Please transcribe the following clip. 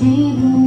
Keep